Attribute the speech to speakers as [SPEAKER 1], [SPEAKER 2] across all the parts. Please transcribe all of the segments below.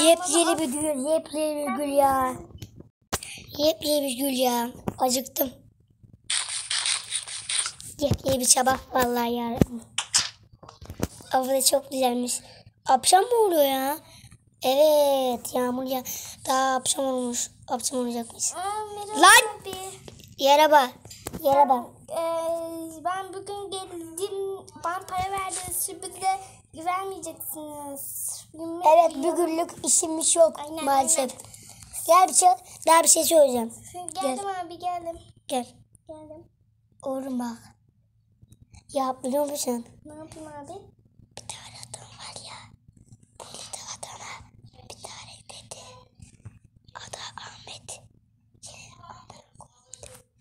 [SPEAKER 1] Yepyeni bir gün, yepyeni bir gün ya. Yepyeni bir gün ya. Acıktım. Yepyeni bir sabah vallahi ya. Hava da çok güzelmiş. Akşam mı oluyor ya? Evet yağmur ya. Daha akşam olmuş. Akşam olacakmış.
[SPEAKER 2] Aa,
[SPEAKER 1] Lan!
[SPEAKER 2] abi.
[SPEAKER 1] Yere bak.
[SPEAKER 2] Ee, ben bugün geldim. Bana para verdiniz. Şimdi de vermeyeceksiniz. Bilmem
[SPEAKER 1] Evet bugünlük işimiz yok
[SPEAKER 2] Aynen,
[SPEAKER 1] maalesef. Gel bir şey, daha bir şey söyleyeceğim.
[SPEAKER 2] Geldim abi geldim.
[SPEAKER 1] Gel.
[SPEAKER 2] Geldim.
[SPEAKER 1] Oğlum bak. Ya biliyor musun?
[SPEAKER 2] Ne yapayım abi?
[SPEAKER 1] Bir tane adam var ya. Bu dedi adama. Bir tane dedi. Adı Ahmet.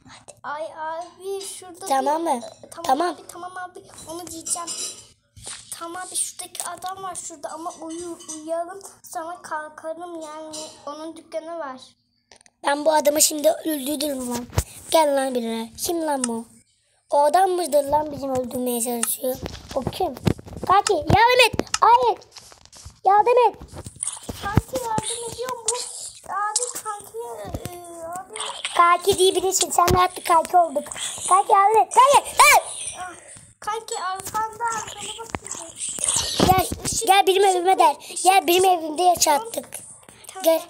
[SPEAKER 1] Hadi.
[SPEAKER 2] Ay abi şurada
[SPEAKER 1] Tamam mı?
[SPEAKER 2] Tamam,
[SPEAKER 1] Tamam.
[SPEAKER 2] abi tamam abi onu diyeceğim. Tamam abi şuradaki adam var şurada ama uyu, uyuyalım sonra kalkarım yani onun dükkanı var.
[SPEAKER 1] Ben bu adamı şimdi öldürdüm lan. Gel lan birine. Kim lan bu? O adam mıdır lan bizim öldürmeye çalışıyor? O kim? Kaki yardım et. Hayır. Yardım et.
[SPEAKER 2] Kanki yardım ediyorum bu. Abi kanki e, abi.
[SPEAKER 1] Kaki diye birisi. Sen artık kaki olduk. Kaki yardım et. Kaki.
[SPEAKER 2] Kanki arkanda arkana bakıyorum.
[SPEAKER 1] Gel. Gel benim evime der. Gel benim evimde yaşattık. Gel.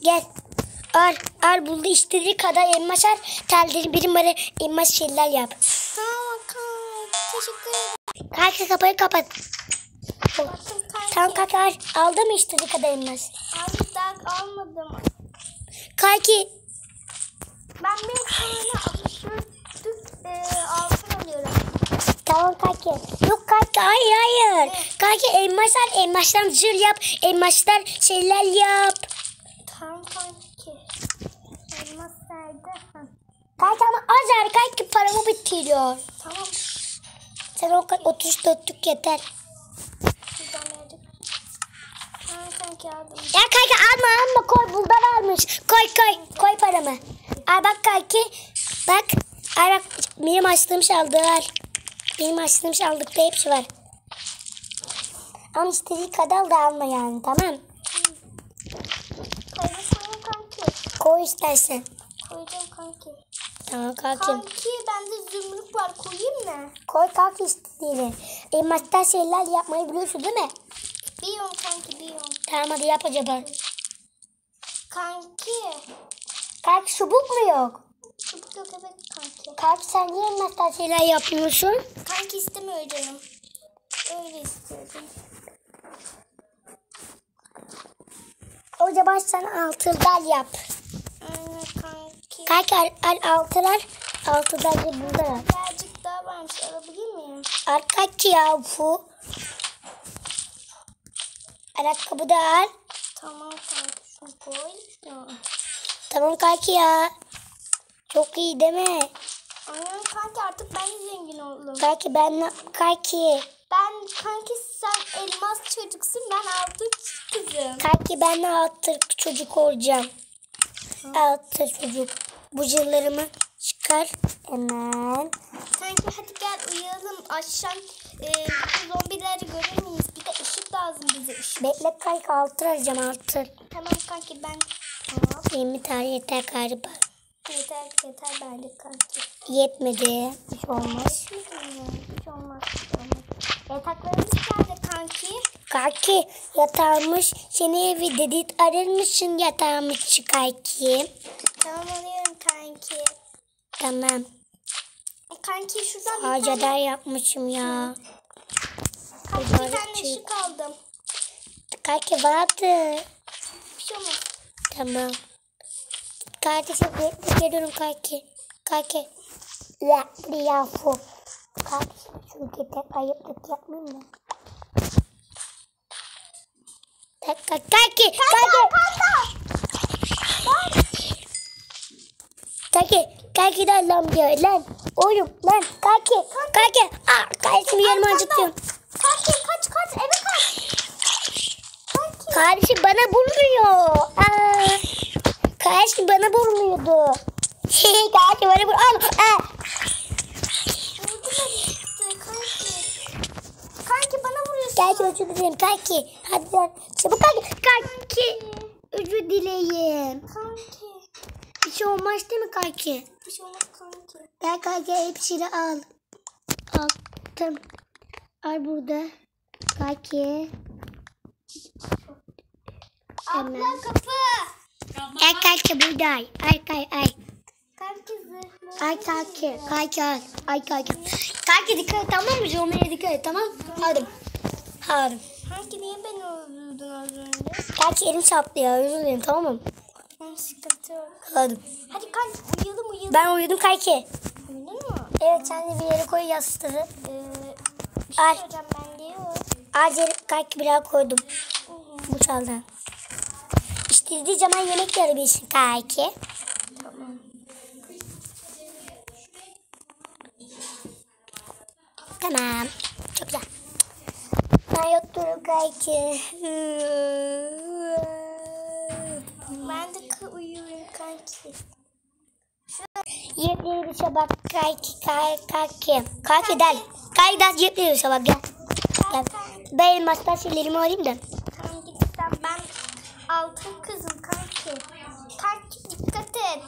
[SPEAKER 1] Gel. Al, al buldu istediği kadar elmas al. Telleri benim bana elmas şeyler yap.
[SPEAKER 2] Tamam kanki teşekkür ederim.
[SPEAKER 1] Kapıyı kapat.
[SPEAKER 2] Baktım kanki.
[SPEAKER 1] Tamam kalk al. Aldı mı istediği kadar elmas?
[SPEAKER 2] Abi daha almadım.
[SPEAKER 1] Kalki.
[SPEAKER 2] Ben bir tane alışveriş e, altın alıyorum.
[SPEAKER 1] Tamam kanki. Yok kanki hayır hayır. Kanki elmas al elmastan zırh yap. Elmastan şeyler yap.
[SPEAKER 2] Tamam kanki. Elmas nerede? Ha,
[SPEAKER 1] Kanki ama az ver kanki paramı bitiriyor.
[SPEAKER 2] Tamam.
[SPEAKER 1] Sen o kadar 34'lük yeter.
[SPEAKER 2] Şuradan verdik. Tamam kanki aldım.
[SPEAKER 1] Ya kanki alma alma koy burada varmış. Koy koy koy paramı. Al bak kanki. Bak. Al bak benim açtığım şaldılar. Benim açtığım şaldıkta hepsi var. Ama istediği kadar da alma yani tamam.
[SPEAKER 2] Koydum kanki.
[SPEAKER 1] Koy istersen.
[SPEAKER 2] Koydum kanki.
[SPEAKER 1] Tamam kankim.
[SPEAKER 2] Kanki bende zümrüt var koyayım mı?
[SPEAKER 1] Koy kanki istediğini. Elmastan şeyler yapmayı biliyorsun değil mi?
[SPEAKER 2] Biliyorum kanki biliyorum.
[SPEAKER 1] Tamam hadi yap acaba.
[SPEAKER 2] Kanki.
[SPEAKER 1] Kanki çubuk mu yok?
[SPEAKER 2] Çubuk yok evet kanki.
[SPEAKER 1] Kanki sen niye elmastan şeyler yapmıyorsun?
[SPEAKER 2] Kanki istemiyor canım. Öyle istiyordum.
[SPEAKER 1] O zaman sen altılar yap.
[SPEAKER 2] Aynen kanki.
[SPEAKER 1] Kanki al, al altılar. Altılar da burada.
[SPEAKER 2] Birazcık daha varmış alabilir miyim?
[SPEAKER 1] Kanki ya bu. Ayakkabı da al.
[SPEAKER 2] Tamam kanki koy. Ya.
[SPEAKER 1] Tamam kanki ya. Çok iyi mi?
[SPEAKER 2] Aynen kanki artık ben de zengin oldum.
[SPEAKER 1] Kanki ben kanki.
[SPEAKER 2] Ben kanki sen elmas çocuksun ben altın kızım.
[SPEAKER 1] Kanki ben altı çocuk olacağım. Altı çocuk. Bucalarımı çıkar hemen.
[SPEAKER 2] Kanki hadi gel uyuyalım. Akşam e, bu zombileri göremeyiz. Bir de ışık lazım bize ışık.
[SPEAKER 1] Bekle kanki altı arayacağım altı.
[SPEAKER 2] Tamam kanki ben tamam.
[SPEAKER 1] 20 tane yeter galiba.
[SPEAKER 2] Yeter yeter bence kanki.
[SPEAKER 1] Yetmedi. Hiç olmaz.
[SPEAKER 2] Hiç Hiç olmaz. Hiç olmaz. Yataklarımız nerede kanki?
[SPEAKER 1] Kanki yatağımız seni evi dedik arar mısın yatağımız kanki?
[SPEAKER 2] Tamam alıyorum kanki.
[SPEAKER 1] Tamam.
[SPEAKER 2] Kanki şuradan bir tane,
[SPEAKER 1] Ağacadan yapmışım ya.
[SPEAKER 2] kanki bir tane ışık aldım.
[SPEAKER 1] Kanki vardı.
[SPEAKER 2] Bir şey olmaz.
[SPEAKER 1] Tamam. Kardeşim bekle geliyorum kanki. Kanki. La buraya fu. Kardeşim çünkü tek ayıplık yapmayayım da. Tek kanki. Kanki. Kanki. Kanki de lan diyor lan. Oğlum lan kanki. Kanki. Aa, kardeşim yerimi acıtıyorum.
[SPEAKER 2] Kanki kaç kaç eve kaç. Kanki.
[SPEAKER 1] Kardeşim bana vurmuyor. Aa. Kardeşim bana vurmuyordu. Kardeşim bana vur. Al.
[SPEAKER 2] İşte kanki. Bana vuruyorsun.
[SPEAKER 1] Kanki özür dilerim kanki. Hadi lan. Çabuk kanki. Kanki. Özür dileyim.
[SPEAKER 2] Kanki.
[SPEAKER 1] Bir şey olmaz değil mi kanki?
[SPEAKER 2] Bir şey olmaz kanki.
[SPEAKER 1] Gel kanki hepsini al. Attım. Al burada. Kanki.
[SPEAKER 2] Abla kapı.
[SPEAKER 1] Gel kanki burada. Ay ay ay. ay.
[SPEAKER 2] Kanki zırhlı.
[SPEAKER 1] Ay. Ay kanki. Kanki dikkat et tamam mı? Onlara dikkat et tamam. Hadi. Hadi.
[SPEAKER 2] Kanki niye beni öldürdün az önce?
[SPEAKER 1] Kanki elim çarptı ya özür dilerim tamam mı?
[SPEAKER 2] Sıkıntı yok.
[SPEAKER 1] Hadi.
[SPEAKER 2] Hadi kanki uyuyalım uyuyalım.
[SPEAKER 1] Ben uyudum kanki.
[SPEAKER 2] Uyudun mu?
[SPEAKER 1] Evet sen de bir yere koy yastığı.
[SPEAKER 2] Ee, bir şey
[SPEAKER 1] Ay.
[SPEAKER 2] ben yok.
[SPEAKER 1] Acil kanki bir daha koydum. Bu çaldan. İstediği zaman yemek yiyebilirsin kanki.
[SPEAKER 2] Tamam.
[SPEAKER 1] Tamam. Çok güzel. Ben yokturum kanki.
[SPEAKER 2] Ben de uyuyorum kanki.
[SPEAKER 1] Yepyeni bir sabah kanki kanki kanki. Gel. Kanki gel yepyeni bir sabah gel. Gel. Ben elmastan şeylerimi alayım da.
[SPEAKER 2] Kanki sen ben altın kızım kanki. Kanki dikkat et.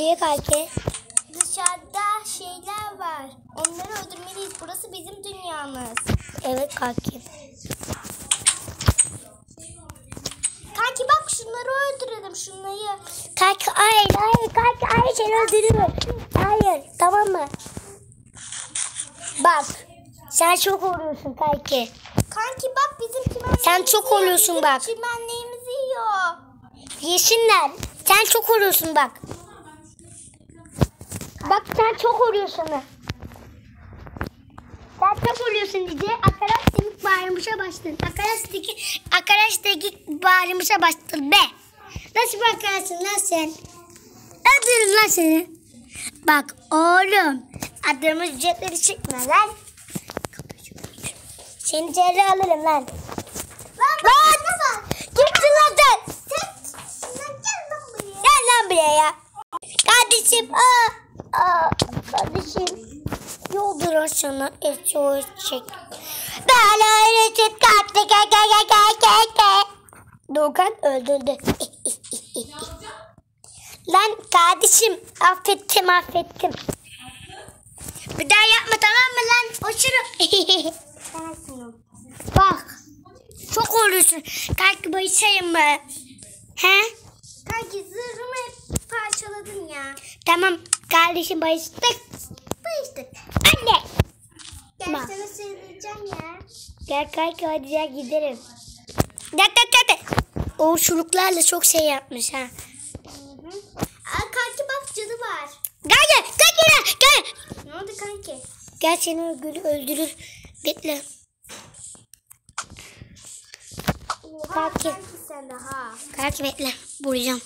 [SPEAKER 1] Niye kanki?
[SPEAKER 2] Dışarıda şeyler var. Onları öldürmeliyiz. Burası bizim dünyamız.
[SPEAKER 1] Evet kanki.
[SPEAKER 2] Kanki bak şunları öldürelim şunları.
[SPEAKER 1] Kanki hayır hayır kanki hayır seni öldürürüm. Hayır tamam mı? Bak sen çok oluyorsun kanki.
[SPEAKER 2] Kanki bak bizim çimenlerimizi
[SPEAKER 1] Sen çok oluyorsun bak.
[SPEAKER 2] Çimenlerimizi yiyor.
[SPEAKER 1] Yesinler. Sen çok oluyorsun bak. Bak sen çok oluyorsun. Sen çok oluyorsun diye arkadaş dedik bağırmışa başladın. Arkadaş dedik bağırmışa başladın be. Nasıl bir arkadaşsın lan sen? Öldürün lan seni. Bak oğlum adımız cepleri çıkma lan. Seni ceri alırım lan. Lan! Lan! Gittin lan sen. Gel lan buraya ya. Kardeşim. Aa, aa, kardeşim. Yoldur sana eşoğu çek. Ben öğretim kalktı. Ke, ke, ke, ke, ke, ke. Doğukan öldürdü. lan kardeşim affettim affettim. Bir daha yapma tamam mı lan? Oşuru.
[SPEAKER 2] Sensin o.
[SPEAKER 1] Bak. Çok oluyorsun. Kalk bayışayım mı? He?
[SPEAKER 2] Kanki zırhımı hep parçaladın ya.
[SPEAKER 1] Tamam kardeşim bayıştık.
[SPEAKER 2] Bayıştık.
[SPEAKER 1] Anne.
[SPEAKER 2] Gel
[SPEAKER 1] Tamam.
[SPEAKER 2] sana söyleyeceğim ya.
[SPEAKER 1] Gel kalk hadi gel gidelim. Gel gel gel. O çuluklarla çok şey yapmış ha.
[SPEAKER 2] Hı hı. Aa, kanki bak cadı var.
[SPEAKER 1] Gel gel gel gel gel.
[SPEAKER 2] Ne oldu kanki?
[SPEAKER 1] Gel seni öldürür, öldürür. Bekle.
[SPEAKER 2] Oha
[SPEAKER 1] Kanki.
[SPEAKER 2] kanki sen daha.
[SPEAKER 1] Kalk bekle. Vuracağım.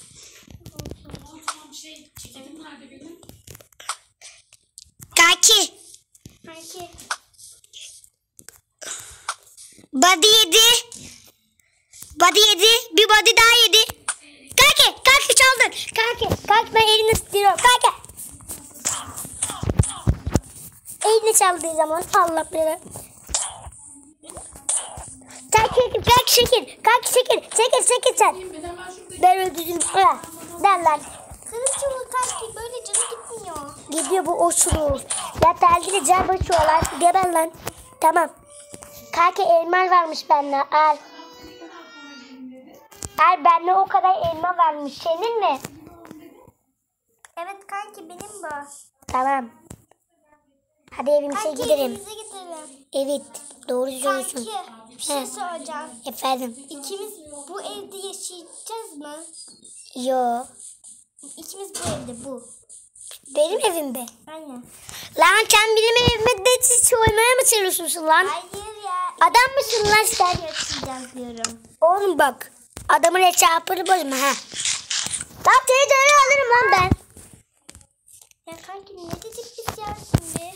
[SPEAKER 1] Kaki.
[SPEAKER 2] Kanki.
[SPEAKER 1] Body yedi. Body yedi. Bir body daha yedi. Kaki. Kaki çaldın. Kaki. Kaki ben elini tutuyorum. Kaki. Elini çaldığı zaman Allah bilir. Kaki çekil. Kaki çekil. Kaki çekil. Çekil çekil sen. Ben öldürdüm. Derler.
[SPEAKER 2] Kılıçımı kanki böyle canı gitmiyor.
[SPEAKER 1] Gidiyor bu oçulur. Ya telgili can başıyorlar. Geber lan. Tamam. Kanka elma varmış bende. Al. Al bende o kadar elma varmış. Senin mi?
[SPEAKER 2] Evet kanki benim bu.
[SPEAKER 1] Tamam. Hadi evimize
[SPEAKER 2] Kanki
[SPEAKER 1] gidelim.
[SPEAKER 2] evimize gidelim.
[SPEAKER 1] Evet. Doğru
[SPEAKER 2] Kanki
[SPEAKER 1] söylüyorsun.
[SPEAKER 2] bir şey soracağım.
[SPEAKER 1] Efendim.
[SPEAKER 2] İkimiz bu evde yaşayacağız mı?
[SPEAKER 1] Yo.
[SPEAKER 2] İkimiz bu evde bu.
[SPEAKER 1] Benim evim be.
[SPEAKER 2] Aynen.
[SPEAKER 1] Lan sen benim evime de siz oynamaya mı çalışıyorsun lan?
[SPEAKER 2] Hayır ya.
[SPEAKER 1] Adam mısın lan sen?
[SPEAKER 2] Yaşayacağız diyorum.
[SPEAKER 1] Oğlum bak. Adamın hesabını bozma ha. Lan seni de öyle alırım lan ben.
[SPEAKER 2] Ya kanki ne dedik biz ya şimdi?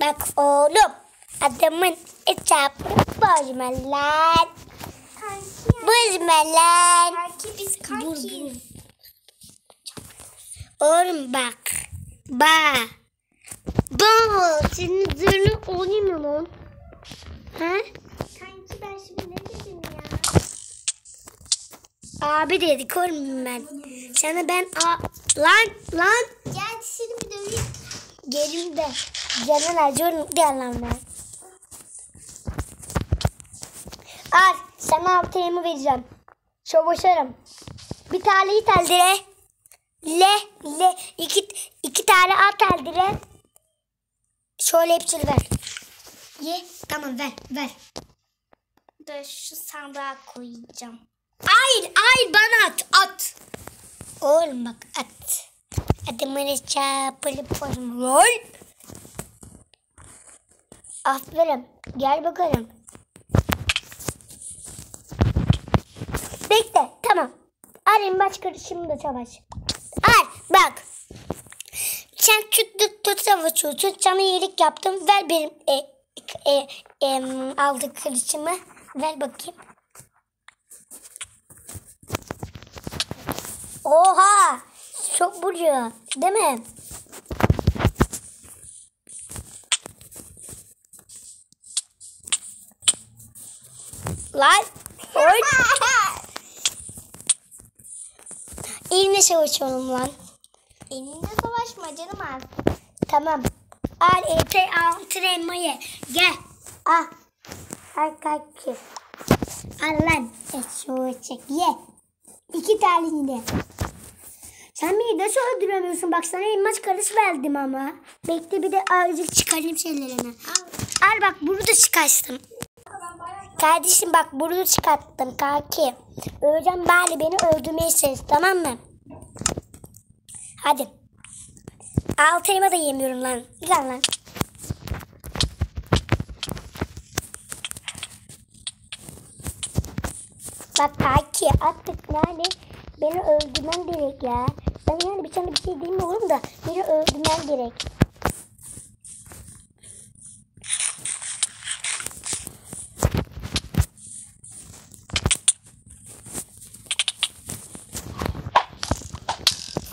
[SPEAKER 1] Bak oğlum. Adamın hesabını bozma lan.
[SPEAKER 2] Kanki ya.
[SPEAKER 1] Bozma lan.
[SPEAKER 2] Kanki biz kanki.
[SPEAKER 1] Oğlum bak. Bak. Baba senin üzerine oynayayım mı lan? Ha?
[SPEAKER 2] Kanki ben şimdi ne dedim ya?
[SPEAKER 1] Abi dedik oğlum ben. Sana ben a lan lan
[SPEAKER 2] Gel seni bir döveyim.
[SPEAKER 1] gelim de canın acıyorum gel lan ben. Al sana altı vereceğim. Şoboşarım. Bir tane it eldire. Le le iki, iki tane at eldire. Şöyle hepsini ver. Ye tamam ver ver.
[SPEAKER 2] Dur şu sandığa koyacağım.
[SPEAKER 1] Hayır hayır bana at at. Oğlum bak at. Adımını çarpılıp bozma. Aferin. Gel bakalım. Bekle tamam. Arayayım başka şimdi de savaş. Sen tut tut tut savaşıyorsun. Sana iyilik yaptım. Ver benim e, e, e, aldık kılıcımı. Ver bakayım. Oha! Çok vuruyor. Değil mi? Lan! Oy! İğne savaşıyorum lan.
[SPEAKER 2] Elinle savaşma canım az.
[SPEAKER 1] Tamam. Al ete antrenmayı. Gel. Al. Al kalk. Al lan. Et şu çek. Ye. İki tane de. Sen beni nasıl öldüremiyorsun? Bak sana elmas karısı verdim ama. Bekle bir de azıcık çıkarayım şeylerini.
[SPEAKER 2] Al.
[SPEAKER 1] Al bak burada çıkarttım. Kardeşim bak burada çıkarttım kanki. Öleceğim bari beni öldürmeyi ses tamam mı? Hadi. Altı elma da yemiyorum lan. Gel lan. Bak kanki artık yani beni öldürmen gerek ya. Ben yani bir tane bir şey demiyorum da beni öldürmen gerek.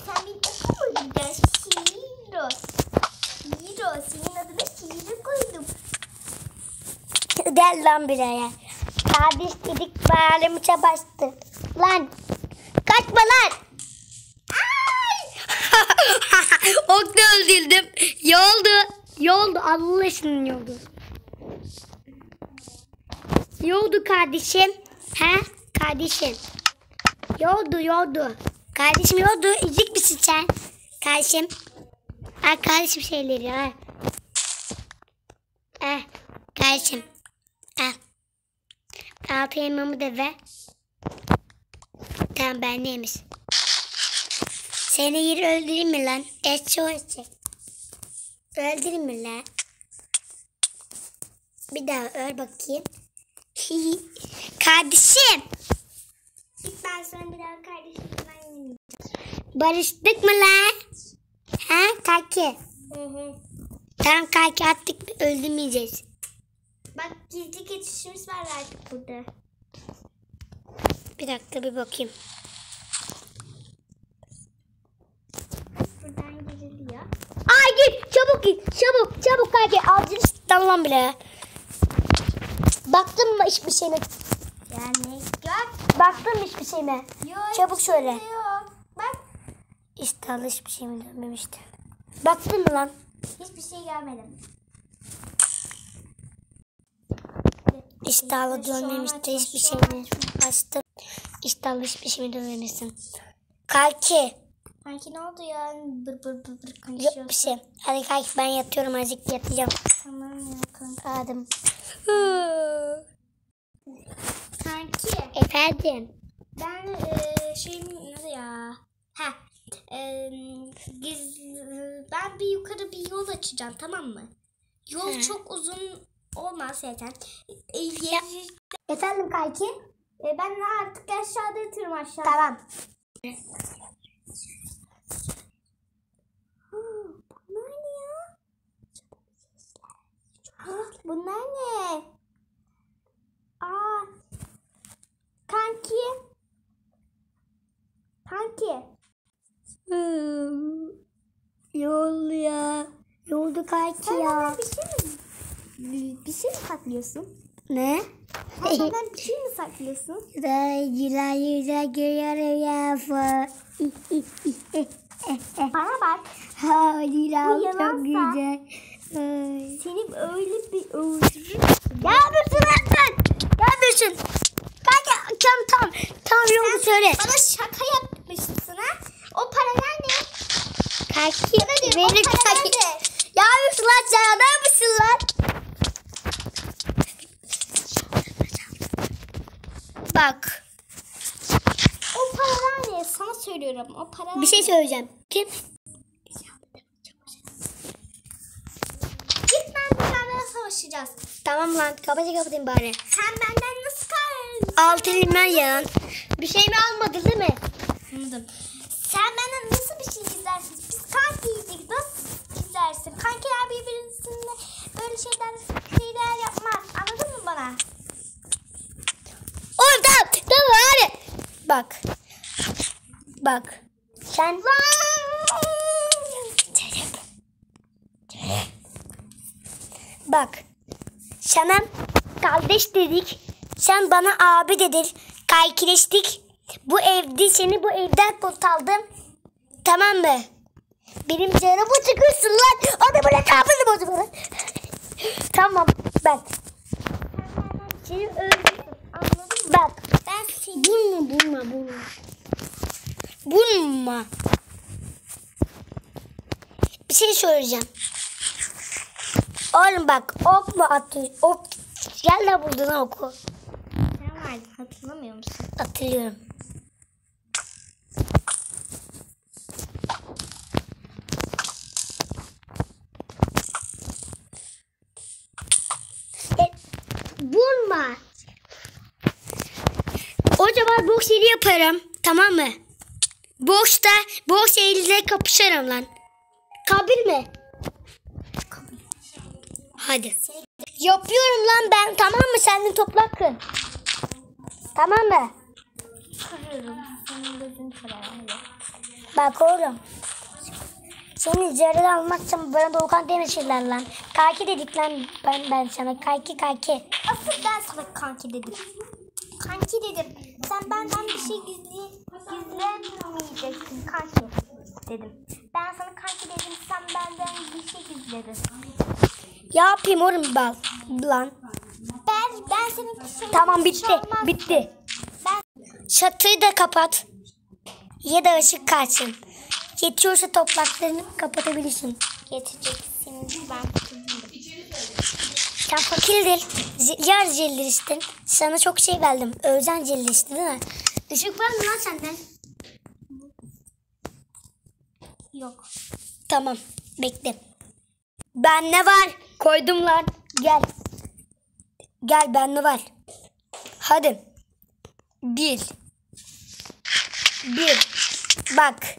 [SPEAKER 2] Sen bir okul mu gidiyorsun? Şiro. Şiro. Senin adına Şiro koydum.
[SPEAKER 1] Lan buraya. Kardeş dedik bağrımıza bastı. Lan kaçma lan. Okla öldürdüm. Yoldu. Yoldu. Allah aşkına yoldu. Yoldu kardeşim. He kardeşim. Yoldu yoldu. Kardeşim yoldu. İzik misin sen? Kardeşim. Al kardeşim şeyleri ha. Eh, kardeşim. Al. Altı elmamı da ver. Tamam ben neymiş? Seni yeri öldüreyim mi lan? Eşçi olacak. Öldüreyim mi lan? Bir daha öl bakayım. Kardeşim.
[SPEAKER 2] Git ben sana bir daha kardeşimden yemeyeceğim.
[SPEAKER 1] Barıştık mı lan? Ha kanki?
[SPEAKER 2] Hı hı.
[SPEAKER 1] Tamam kanki attık öldürmeyeceğiz.
[SPEAKER 2] Bak gizli geçişimiz var artık burada.
[SPEAKER 1] Bir dakika bir bakayım.
[SPEAKER 2] Buradan giriliyor.
[SPEAKER 1] Ay git çabuk git çabuk çabuk kanki avcını sıktan lan bile. Baktın mı hiçbir şeyime?
[SPEAKER 2] Yani yok.
[SPEAKER 1] Baktın mı hiçbir şeyime?
[SPEAKER 2] Yok.
[SPEAKER 1] Çabuk söyle.
[SPEAKER 2] Yok. Bak
[SPEAKER 1] İştahlı hiçbir şey mi dönmemişti? Baktın mı lan?
[SPEAKER 2] hiçbir şey görmedim.
[SPEAKER 1] Dönmemişti
[SPEAKER 2] açma,
[SPEAKER 1] hiçbir şey mi? Açtım. İştahlı hiçbir şey mi dönmemişsin? Kanki
[SPEAKER 2] Sanki ne oldu ya? Bır bır bır bır
[SPEAKER 1] yok
[SPEAKER 2] konuşuyorsun.
[SPEAKER 1] bir şey. Hadi kanki ben yatıyorum azıcık yatacağım.
[SPEAKER 2] Tamam ya kanka.
[SPEAKER 1] Adım.
[SPEAKER 2] Kanki
[SPEAKER 1] Efendim.
[SPEAKER 2] ben e, şeyim ne ya? Ha. E, giz, ben bir yukarı bir yol açacağım tamam mı? Yol
[SPEAKER 1] He.
[SPEAKER 2] çok uzun olmaz zaten. E,
[SPEAKER 1] Ya. Efendim kanki?
[SPEAKER 2] e, ben artık aşağıda yatıyorum aşağı.
[SPEAKER 1] Tamam.
[SPEAKER 2] Bunlar ne ya? Bunlar ne? Aa. Kanki. Kanki.
[SPEAKER 1] Hmm. Yol ya. Yoldu kanki
[SPEAKER 2] Sen
[SPEAKER 1] ya.
[SPEAKER 2] bana bir şey mi? Bir şey mi katlıyorsun?
[SPEAKER 1] Ne?
[SPEAKER 2] Benden bir şey mi saklıyorsun?
[SPEAKER 1] Güzel güzel güzel görüyorum ya.
[SPEAKER 2] Bana bak.
[SPEAKER 1] Haliyle
[SPEAKER 2] Bu
[SPEAKER 1] çok güzel.
[SPEAKER 2] Seni öyle bir öldürürüm.
[SPEAKER 1] Ya yapıyorsun lan sen? Ne yapıyorsun? Kanka tam tam tam yolu söyle.
[SPEAKER 2] Bana şaka yapmışsın ha? O para nerede?
[SPEAKER 1] Kanki
[SPEAKER 2] diyorum,
[SPEAKER 1] benim
[SPEAKER 2] o para
[SPEAKER 1] kanki.
[SPEAKER 2] nerede?
[SPEAKER 1] Ya yapıyorsun lan sen adam mısın lan? Bak
[SPEAKER 2] O para nerede? Sana söylüyorum. O para
[SPEAKER 1] bir şey söyleyeceğim. Kim?
[SPEAKER 2] Git ben beraber savaşacağız.
[SPEAKER 1] Tamam lan kapatı kapatayım bari.
[SPEAKER 2] Sen benden nasıl kar?
[SPEAKER 1] Altı limen ya. Bir şey mi almadı değil mi?
[SPEAKER 2] Anladım. Sen benden nasıl bir şey izlersin? Biz kankiydik. Nasıl izlersin? Kankiler birbirinde böyle şeyler şeyler yapmaz. Anladın mı bana?
[SPEAKER 1] Oğlum tamam tamam hadi. Bak. Bak. Sen Bak. Sana kardeş dedik. Sen bana abi dedin. Kaykileştik. Bu evde seni bu evden kurtardım. Tamam mı? Benim canımı çıkıyorsun lan. Hadi bırak abini bozma. tamam bak.
[SPEAKER 2] Seni öldürdüm.
[SPEAKER 1] Bak.
[SPEAKER 2] Ben seni...
[SPEAKER 1] Bulma bulma bulma. Bulma. Bir şey söyleyeceğim. Oğlum bak ok mu atıyorsun? Ok. Gel de buradan oku.
[SPEAKER 2] Sen vardın hatırlamıyor musun?
[SPEAKER 1] Hatırlıyorum. E, Vurma. O zaman boks yaparım. Tamam mı? Boksta, boks eliyle kapışırım lan. Kabul mi? Hadi. Yapıyorum lan ben. Tamam mı? Sen de toprak kır. Tamam mı?
[SPEAKER 2] Kırıyorum. Senin gözün kararıyor.
[SPEAKER 1] Bak oğlum. Seni zerre almak bana Doğukan demişler lan. Kaki dedik lan ben, ben sana. Kaki kaki.
[SPEAKER 2] Asıl ben sana kanki dedim. Kanki dedim. Sen benden bir şey gizli, gizlemeyeceksin kanki dedim. Ben sana kanki dedim. Sen benden bir şey gizledin.
[SPEAKER 1] Ya yapayım oğlum bal. Lan.
[SPEAKER 2] Ben, ben senin
[SPEAKER 1] Tamam bitti.
[SPEAKER 2] olmaz.
[SPEAKER 1] Bitti.
[SPEAKER 2] Ben
[SPEAKER 1] Çatıyı da kapat. Ya da ışık kaçsın. Yetiyorsa topraklarını kapatabilirsin.
[SPEAKER 2] getireceksin. Ben
[SPEAKER 1] Sen fakirdir. Yar cellistin. Sana çok şey verdim. Özen cellisti değil mi? Işık var mı lan senden?
[SPEAKER 2] Yok.
[SPEAKER 1] Tamam. Bekle. Ben ne var? Koydum lan. Gel. Gel ben ne var? Hadi. Bir. Bir. Bak.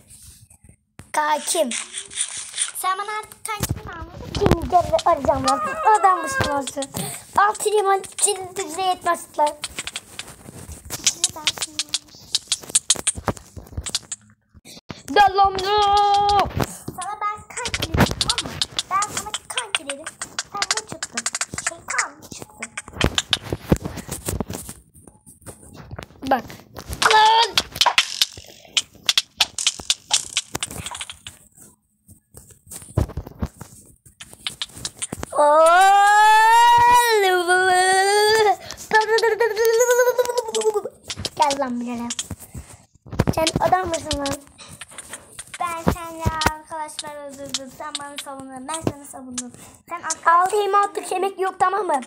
[SPEAKER 1] Kakim.
[SPEAKER 2] Sen bana artık
[SPEAKER 1] Seni gel arayacağım lan. Adam mısın? Altı liman için bize yetmez lan. Gel lan.
[SPEAKER 2] Sana ben kanki dedim mı? Ben sana kanki dedim. Sen ne çıktın? Şeytan mı çıktın?
[SPEAKER 1] Bak. Lan. Gel lan birader. Sen adam mısın lan?
[SPEAKER 2] Ben seninle arkadaşlar öldürdüm. Sen bana savundun. Ben seni savundum. Sen.
[SPEAKER 1] Altı yeme attık yemek yok tamam mı?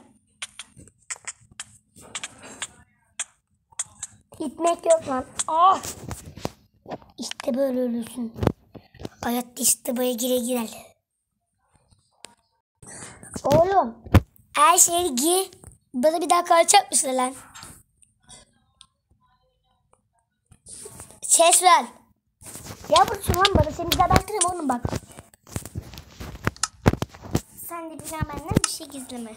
[SPEAKER 1] Gitmek yok lan. Ah! İşte böyle ölürsün. Hayatta işte böyle gire girer. Oğlum her şeyi giy. Bana bir daha kalacak mısın lan? Ses ver. Ya burası lan bana seni gebertirim oğlum bak.
[SPEAKER 2] Sen de bir benden bir şey gizleme.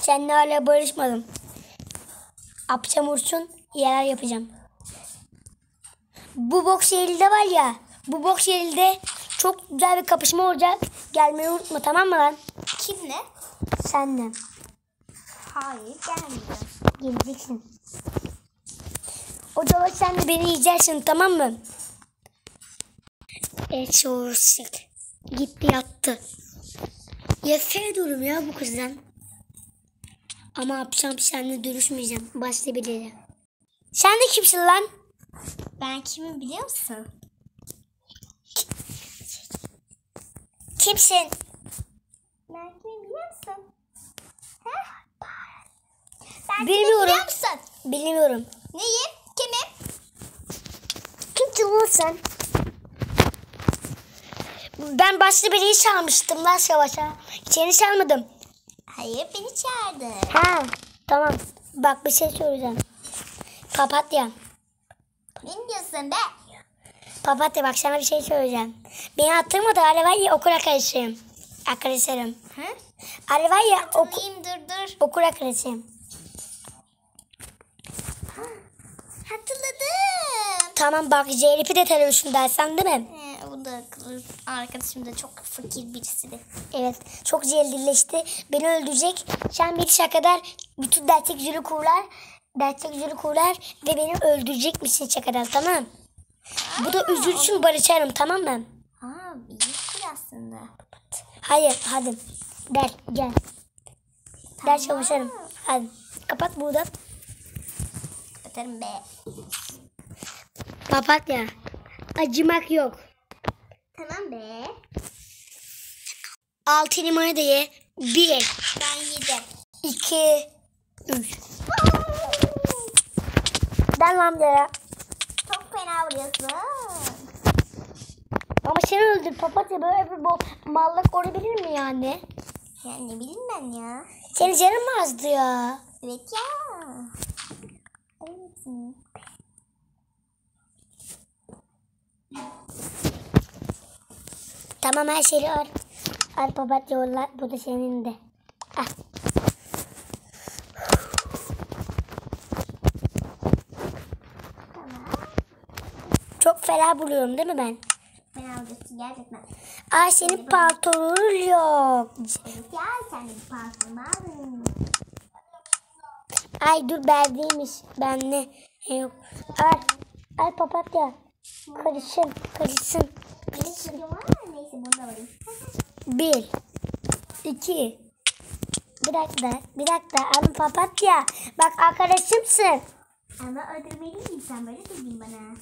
[SPEAKER 1] Seninle hala barışmadım. Apçam Ursun yerler yapacağım. Bu boks yerinde var ya. Bu boks yerinde çok güzel bir kapışma olacak. Gelmeyi unutma tamam mı lan?
[SPEAKER 2] Kimle?
[SPEAKER 1] Senle.
[SPEAKER 2] Hayır gelmeyeceğim.
[SPEAKER 1] Geleceksin. O zaman sen de beni yiyeceksin tamam mı? Evet soğursak. Gitti yattı. Nefret ediyorum ya bu kızdan. Ama yapacağım seninle dönüşmeyeceğim. Başta bile. Sen de kimsin lan?
[SPEAKER 2] Ben kimi biliyor musun?
[SPEAKER 1] Kimsin?
[SPEAKER 2] Ben kimi biliyor musun? Heh? Ben
[SPEAKER 1] Bilmiyorum.
[SPEAKER 2] biliyor musun?
[SPEAKER 1] Bilmiyorum.
[SPEAKER 2] Neyim?
[SPEAKER 1] Sen? Ben başta biriyi çalmıştım lan savaşa. Seni çalmadım.
[SPEAKER 2] Hayır beni çağırdı.
[SPEAKER 1] Ha tamam. Bak bir şey söyleyeceğim. Papatya.
[SPEAKER 2] Ne diyorsun be?
[SPEAKER 1] Papatya bak sana bir şey söyleyeceğim. Beni attırmadı Ali var ya okul arkadaşım. Arkadaşlarım.
[SPEAKER 2] Hı?
[SPEAKER 1] Ali var ya oku,
[SPEAKER 2] dur dur.
[SPEAKER 1] okul arkadaşım. Tamam bak JLP de televizyon dersen değil mi?
[SPEAKER 2] He, o da kız- arkadaşım da çok fakir birisiydi.
[SPEAKER 1] Evet çok cildilleşti. Beni öldürecek. Sen bir kadar bütün dertlik jüri kurlar. Dertlik jüri kurlar ve beni öldürecek misin kadar tamam. Bu da üzülsün barışarım tamam mı?
[SPEAKER 2] Aa iyi fikir aslında.
[SPEAKER 1] Hayır hadi. Gel gel. Ders çalışalım. Hadi. Kapat buradan.
[SPEAKER 2] Kapatarım be.
[SPEAKER 1] Papatya. Acımak yok.
[SPEAKER 2] Tamam be.
[SPEAKER 1] Altı limonu da ye. Bir,
[SPEAKER 2] Ben yedim.
[SPEAKER 1] iki, üç. Ben lan ya.
[SPEAKER 2] Çok fena vuruyorsun.
[SPEAKER 1] Ama seni öldür papatya böyle bir bol mallık olabilir mi yani?
[SPEAKER 2] Ya ne bileyim ben ya.
[SPEAKER 1] Senin canın mı azdı ya?
[SPEAKER 2] Evet ya. Evet.
[SPEAKER 1] Tamam her şeyi al. Al papatya yolla. Bu da senin de. Ah.
[SPEAKER 2] Tamam.
[SPEAKER 1] Çok fena buluyorum değil mi ben?
[SPEAKER 2] Fena vuruyorsun gerçekten.
[SPEAKER 1] Ay senin pantolonun yok.
[SPEAKER 2] Evet ya sen de bir parfüm aldın.
[SPEAKER 1] Ay dur berdeymiş. Ben ne? Yok. Al. Al papatya. Karışsın. Karışsın.
[SPEAKER 2] Benim burada varayım.
[SPEAKER 1] Bir. iki. Bir dakika. Bir dakika. Ama papatya. Bak arkadaşımsın.
[SPEAKER 2] Ama öldürmeliyim sen böyle dediğin bana.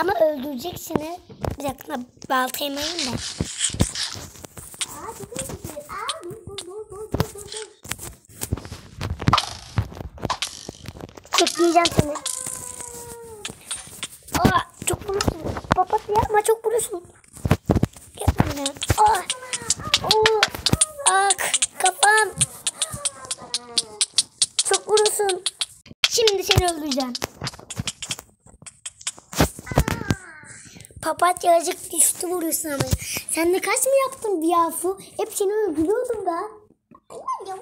[SPEAKER 1] Ama öldüreceksin. ha. Bir dakika. Baltayı alayım da.
[SPEAKER 2] Aa çok iyi Aa dur dur dur dur dur dur
[SPEAKER 1] seni. Aa, çok vurursun. Papatya yapma çok vurursun. Ya. Aa, oo, ak, kafam. Çok vurursun. Şimdi seni öldüreceğim. Papatya azıcık üstü vuruyorsun ama. Sen de kaç mı yaptın bir yafu? Hep seni öldürüyordum da.
[SPEAKER 2] Annem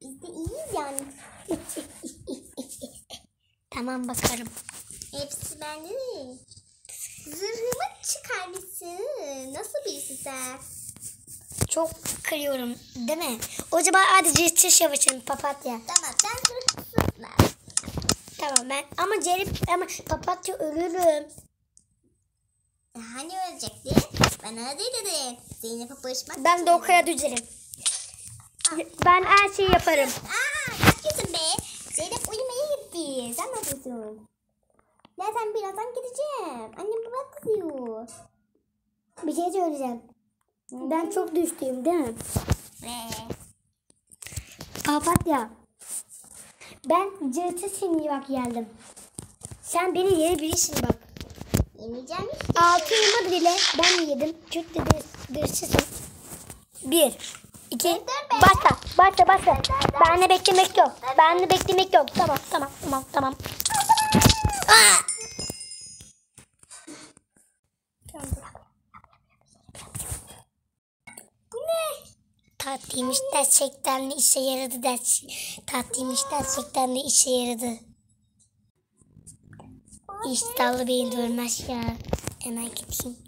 [SPEAKER 2] biz de iyiyiz yani.
[SPEAKER 1] Tamam bakarım.
[SPEAKER 2] Hepsi bende de. Zırhımı çıkarmışsın. Nasıl birisi sen?
[SPEAKER 1] Çok kırıyorum değil mi? Zaman hadi ciddi yavaşın papatya.
[SPEAKER 2] Tamam sen zırhsızsın.
[SPEAKER 1] Tamam ben ama Cerip ama papatya ölürüm.
[SPEAKER 2] E, Hani ölecektin? Bana öyle dedin. Zeynep'e barışmak
[SPEAKER 1] Ben de o
[SPEAKER 2] dedin.
[SPEAKER 1] kaya düzerim. Ben her şeyi yaparım.
[SPEAKER 2] Aa ne yapıyorsun be? Zeynep uyumaya gitti. Sen ne yapıyorsun? Ya sen birazdan gideceğim. Annem baba kızıyor.
[SPEAKER 1] Bir şey söyleyeceğim. Ben çok düştüyüm değil mi? Papatya. Ben cırtı seni bak geldim. Sen beni yenebilirsin bak.
[SPEAKER 2] Yemeyeceğim işte.
[SPEAKER 1] Altı yılmadı bile ben yedim. Çünkü de dırsızım. Bir, iki,
[SPEAKER 2] Dur be.
[SPEAKER 1] başla, başla, başla. Benle beklemek yok. Benle beklemek yok. Tamam, tamam, tamam, tamam. Aa!
[SPEAKER 2] Bu ne?
[SPEAKER 1] Tatlıymış gerçekten de işe yaradı ders. Tatlıymış gerçekten de işe yaradı. İştahlı beyin durmaz ya. Hemen gitsin.